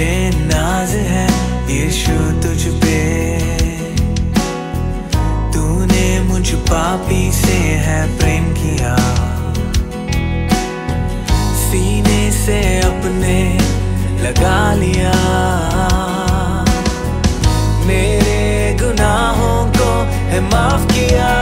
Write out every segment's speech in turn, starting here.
मुझे नाज है यीशु तुझ पे। तूने मुझ पापी से है प्रेम किया। सीने से अपने लगा लिया। मेरे गुनाहों को है माफ़ किया।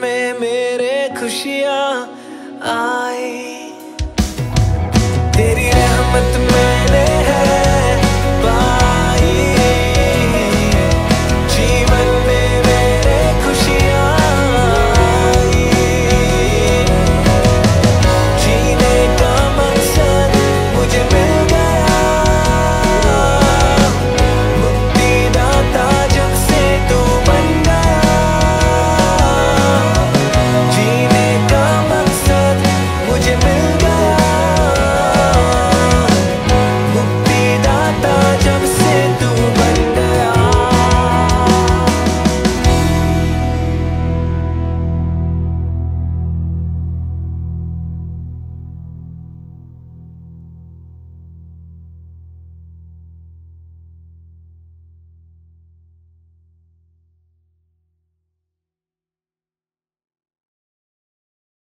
में मेरे खुशियाँ आई